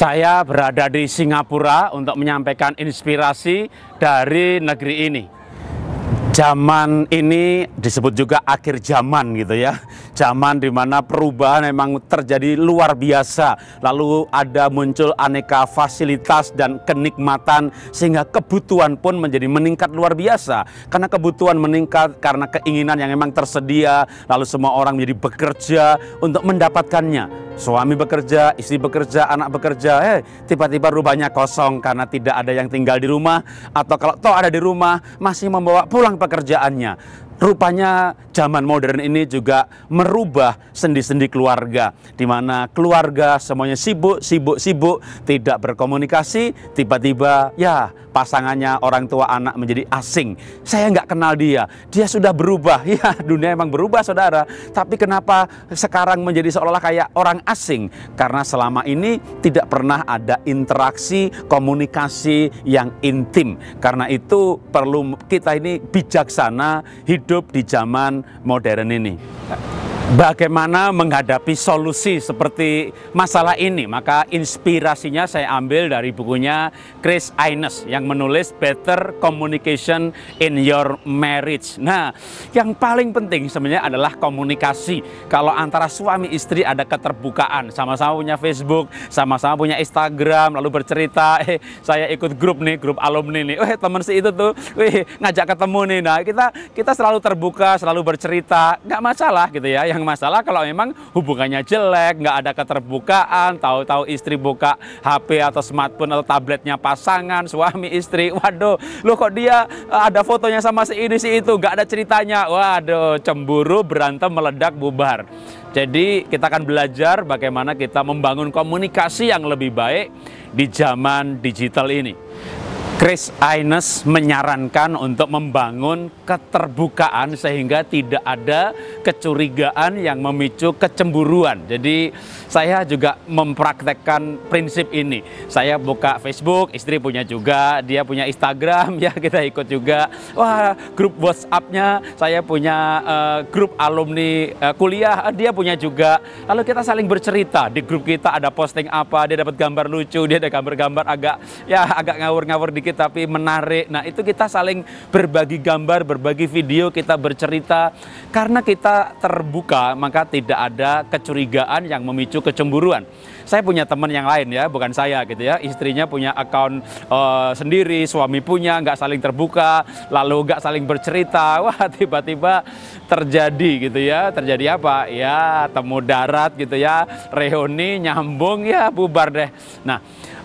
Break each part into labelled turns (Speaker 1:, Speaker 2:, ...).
Speaker 1: Saya berada di Singapura untuk menyampaikan inspirasi dari negeri ini. Zaman ini disebut juga akhir zaman gitu ya. Zaman di mana perubahan memang terjadi luar biasa. Lalu ada muncul aneka fasilitas dan kenikmatan sehingga kebutuhan pun menjadi meningkat luar biasa. Karena kebutuhan meningkat karena keinginan yang memang tersedia, lalu semua orang menjadi bekerja untuk mendapatkannya suami bekerja, istri bekerja, anak bekerja, eh tiba-tiba rumahnya kosong karena tidak ada yang tinggal di rumah atau kalau toh ada di rumah masih membawa pulang pekerjaannya. Rupanya zaman modern ini juga merubah sendi-sendi keluarga di mana keluarga semuanya sibuk, sibuk, sibuk, tidak berkomunikasi, tiba-tiba ya pasangannya orang tua anak menjadi asing. Saya nggak kenal dia, dia sudah berubah. Ya dunia emang berubah saudara, tapi kenapa sekarang menjadi seolah-olah kayak orang asing? Karena selama ini tidak pernah ada interaksi, komunikasi yang intim. Karena itu perlu kita ini bijaksana hidup hidup di zaman modern ini. Bagaimana menghadapi solusi seperti masalah ini? Maka inspirasinya saya ambil dari bukunya Chris Ines yang menulis Better Communication in Your Marriage. Nah, yang paling penting sebenarnya adalah komunikasi. Kalau antara suami istri ada keterbukaan, sama-sama punya Facebook, sama-sama punya Instagram, lalu bercerita, eh saya ikut grup nih, grup alumni nih, eh teman si itu tuh, wih ngajak ketemu nih. Nah, kita kita selalu terbuka, selalu bercerita, nggak masalah gitu ya. Yang masalah kalau memang hubungannya jelek, nggak ada keterbukaan, tahu-tahu istri buka HP atau smartphone atau tabletnya pasangan, suami istri, waduh, lo kok dia eh, ada fotonya sama si ini si itu, nggak ada ceritanya, waduh, cemburu, berantem, meledak, bubar. Jadi kita akan belajar bagaimana kita membangun komunikasi yang lebih baik di zaman digital ini. Chris Ines menyarankan untuk membangun keterbukaan sehingga tidak ada kecurigaan yang memicu kecemburuan. Jadi saya juga mempraktekkan prinsip ini. Saya buka Facebook, istri punya juga, dia punya Instagram, ya kita ikut juga. Wah, grup WhatsApp-nya saya punya uh, grup alumni uh, kuliah, dia punya juga. Lalu kita saling bercerita di grup kita ada posting apa, dia dapat gambar lucu, dia ada gambar-gambar agak ya agak ngawur-ngawur dikit sedikit tapi menarik. Nah, itu kita saling berbagi gambar, berbagi video, kita bercerita. Karena kita terbuka, maka tidak ada kecurigaan yang memicu kecemburuan. Saya punya teman yang lain ya, bukan saya gitu ya. Istrinya punya akun uh, sendiri, suami punya, nggak saling terbuka, lalu nggak saling bercerita. Wah, tiba-tiba terjadi gitu ya. Terjadi apa? Ya, temu darat gitu ya, reuni nyambung ya bubar deh. Nah,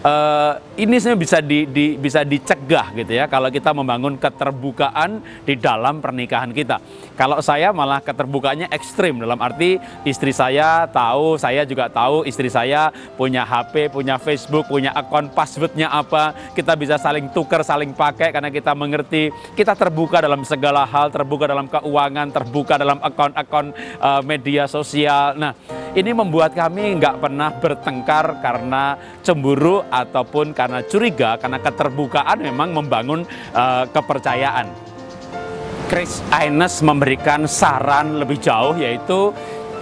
Speaker 1: uh, ini sebenarnya bisa di, di, bisa dicegah gitu ya kalau kita membangun keterbukaan di dalam pernikahan kita. Kalau saya malah keterbukaannya ekstrim dalam arti istri saya tahu, saya juga tahu istri saya punya HP, punya Facebook, punya akun passwordnya apa, kita bisa saling tukar, saling pakai karena kita mengerti, kita terbuka dalam segala hal, terbuka dalam keuangan, terbuka dalam akun-akun uh, media sosial. Nah, ini membuat kami nggak pernah bertengkar karena cemburu ataupun karena curiga, karena keterbukaan memang membangun uh, kepercayaan. Chris Ines memberikan saran lebih jauh yaitu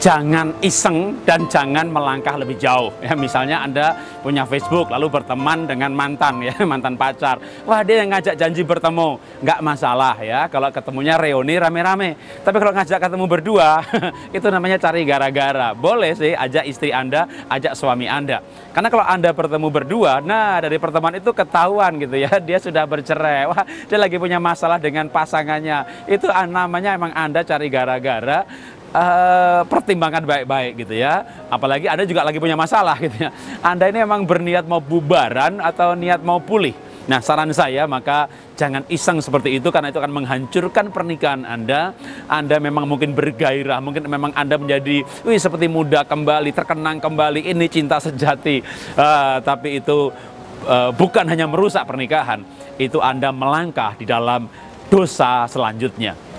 Speaker 1: jangan iseng dan jangan melangkah lebih jauh. Ya, misalnya Anda punya Facebook lalu berteman dengan mantan ya, mantan pacar. Wah, dia yang ngajak janji bertemu. Nggak masalah ya kalau ketemunya reuni rame-rame. Tapi kalau ngajak ketemu berdua, itu namanya cari gara-gara. Boleh sih ajak istri Anda, ajak suami Anda. Karena kalau Anda bertemu berdua, nah dari pertemuan itu ketahuan gitu ya, dia sudah bercerai. Wah, dia lagi punya masalah dengan pasangannya. Itu namanya emang Anda cari gara-gara uh, pertimbangan baik-baik gitu ya. Apalagi Anda juga lagi punya masalah gitu ya. Anda ini memang berniat mau bubaran atau niat mau pulih. Nah, saran saya maka jangan iseng seperti itu karena itu akan menghancurkan pernikahan Anda. Anda memang mungkin bergairah, mungkin memang Anda menjadi wih seperti muda kembali, terkenang kembali. Ini cinta sejati. Uh, tapi itu uh, bukan hanya merusak pernikahan, itu Anda melangkah di dalam dosa selanjutnya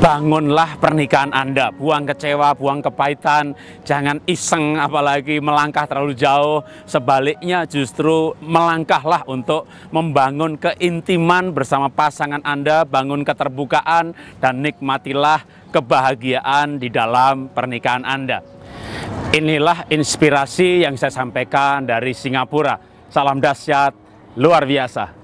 Speaker 1: bangunlah pernikahan Anda. Buang kecewa, buang kepahitan, jangan iseng apalagi melangkah terlalu jauh. Sebaliknya justru melangkahlah untuk membangun keintiman bersama pasangan Anda, bangun keterbukaan dan nikmatilah kebahagiaan di dalam pernikahan Anda. Inilah inspirasi yang saya sampaikan dari Singapura. Salam dahsyat, luar biasa.